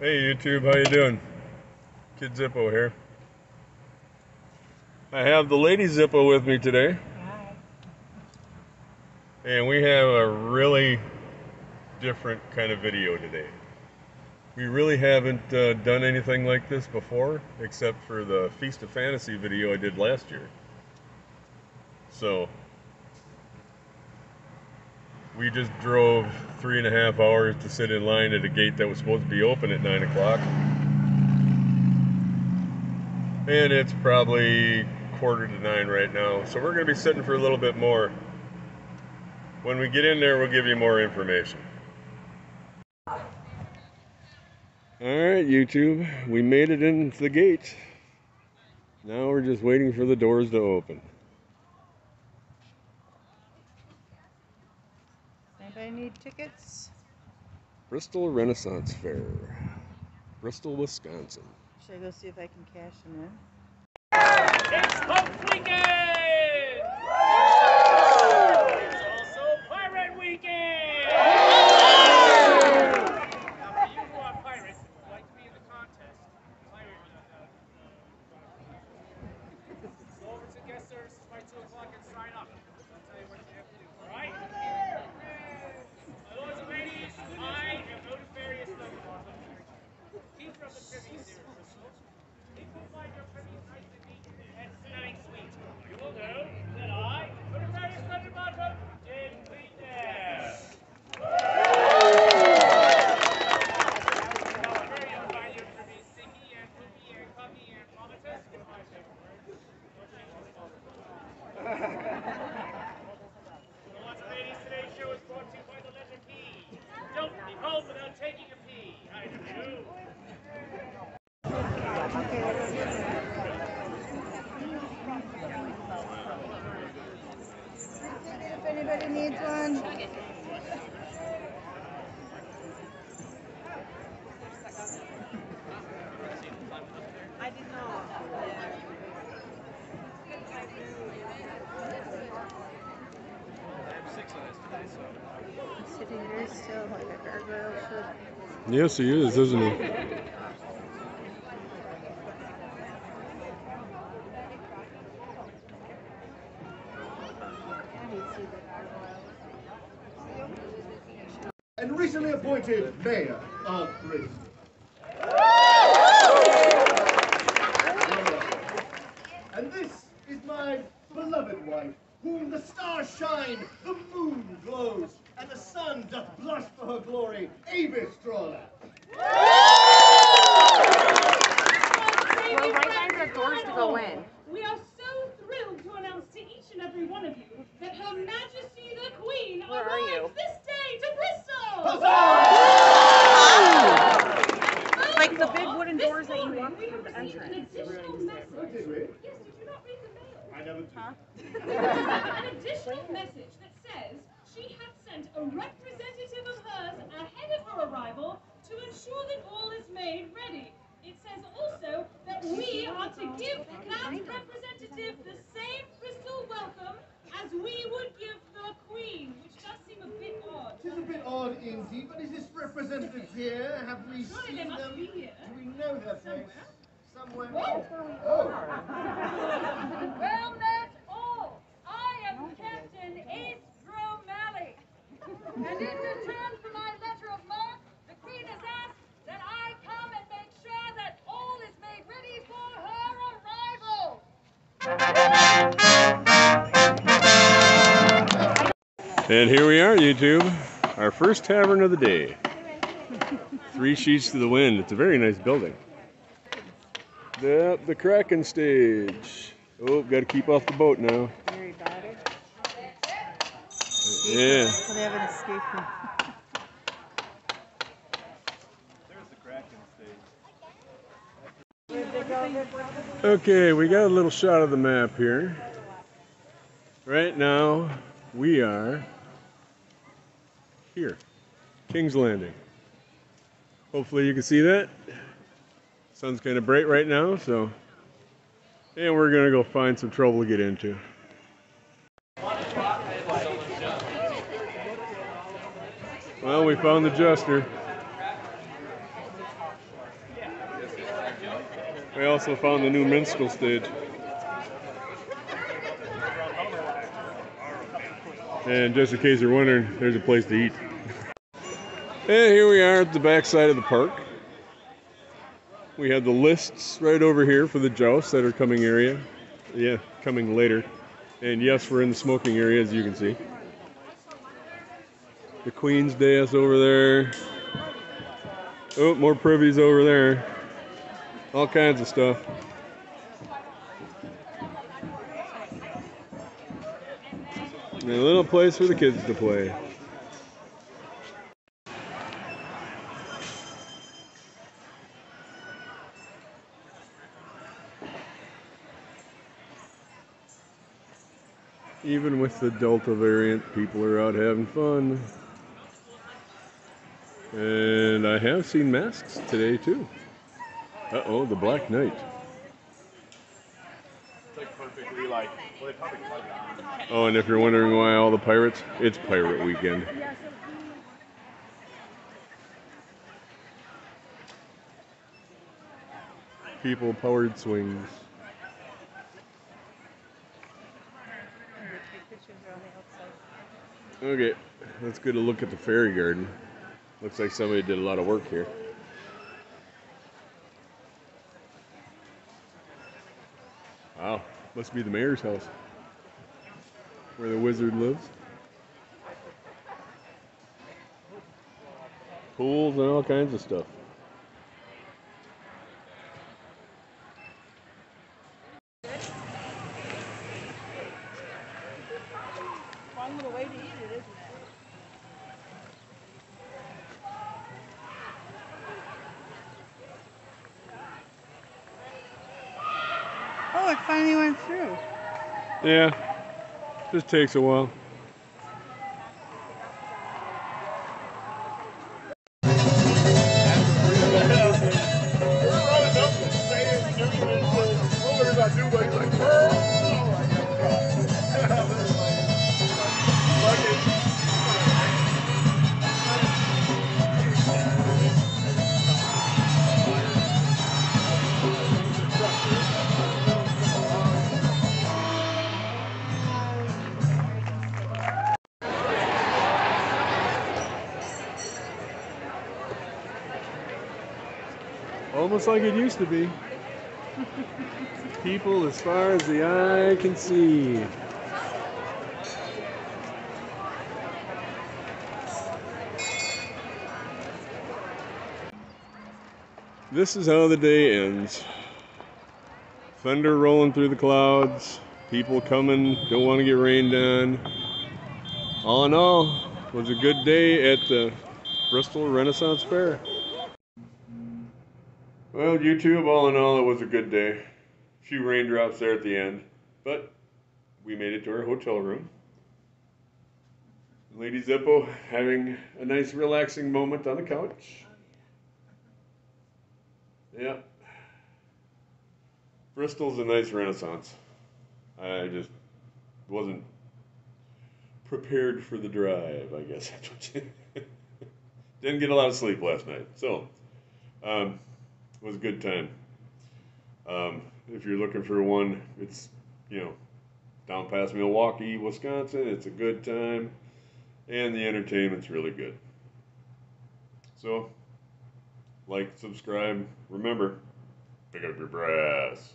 Hey YouTube, how you doing? Kid Zippo here. I have the lady Zippo with me today. Hi. And we have a really different kind of video today. We really haven't uh, done anything like this before, except for the Feast of Fantasy video I did last year. So, we just drove three and a half hours to sit in line at a gate that was supposed to be open at 9 o'clock. And it's probably quarter to 9 right now, so we're going to be sitting for a little bit more. When we get in there, we'll give you more information. Alright, YouTube, we made it into the gate. Now we're just waiting for the doors to open. Need tickets? Bristol Renaissance Faire, Bristol, Wisconsin. Should I go see if I can cash them in? It's Hump Weekend! It's also Pirate Weekend! Now, for you who are pirates and would like to be in the contest, pirate, uh, uh, go over to guest services by 2 o'clock and sign up. I'll tell you what you have to do, alright? My lords and ladies, I am no nefarious number. Keep from the privy series, Bristol. If you find your privy nice and neat and smelling sweet, you will know that I, no nefarious number bottom, did clean there. However, you'll find your privy sticky and poopy and puffy and vomitous. My favorite word. Well, lots of ladies, today's show is brought to you by the letter P. Don't leave home without taking a pee. I do. If anybody needs one. I did not. He's sitting very still like a gargoyle should. Yes, he is, isn't he? And he'd see the gargoyle. and recently appointed mayor of Bristol. And this is my beloved wife, whom the stars shine, the moon glows, and the sun doth blush for her glory, Avis Stroller. We're right by the doors in. We are so thrilled to announce to each and every one of you that Her Majesty the Queen Where are arrives you? this day to Bristol. Like the big wooden This doors that you morning walk we through the received an entrance. additional message. Did we? Yes, did you not read the mail? I never do. an additional message that says she had sent a representative of hers ahead of her arrival to ensure that all is made ready. It says also that we are to give that representative the same Bristol welcome as we would give the Queen, which does seem a bit odd. It is a bit odd indeed, but is this representative here? Have we Surely seen they must them? be here. Do we know her face? Somewhere. Somewhere. Whoa! Oh. Well met all. I am Captain Ace Dromalley. And in return for my letter of marque, the Queen has asked that I come and make sure that all is made ready for her arrival. And here we are, YouTube. Our first tavern of the day. Three sheets to the wind. It's a very nice building. Yep, the Kraken stage. Oh, got to keep off the boat now. Yeah. So they haven't escaped me. Okay, we got a little shot of the map here. Right now, we are here, King's Landing. Hopefully you can see that. Sun's kind of bright right now, so. And we're gonna go find some trouble to get into. Well, we found the Jester. We also found the new minstrel stage. And just in case you're wondering, there's a place to eat. And here we are at the back side of the park. We have the lists right over here for the jousts that are coming area. Yeah, coming later. And yes, we're in the smoking area as you can see. The Queen's dais over there. Oh, more privies over there. All kinds of stuff. And a little place for the kids to play. Even with the Delta variant, people are out having fun. And I have seen masks today too. Uh oh, the Black Knight. Oh, and if you're wondering why all the pirates, it's pirate weekend. People powered swings. Okay, let's get a look at the fairy garden. Looks like somebody did a lot of work here. Wow, must be the mayor's house where the wizard lives. Pools and all kinds of stuff. Little way to eat it, isn't it? Finally went through. Yeah, just takes a while. Almost like it used to be. People as far as the eye can see. This is how the day ends. Thunder rolling through the clouds, people coming, don't want to get rained on. All in all, was a good day at the Bristol Renaissance Faire. Well, YouTube, all in all, it was a good day. A few raindrops there at the end, but we made it to our hotel room. Lady Zippo having a nice relaxing moment on the couch. Yeah. Bristol's a nice renaissance. I just wasn't prepared for the drive, I guess. Didn't get a lot of sleep last night, so um, was a good time. Um, if you're looking for one, it's you know down past Milwaukee, Wisconsin. It's a good time, and the entertainment's really good. So, like, subscribe. Remember, pick up your brass.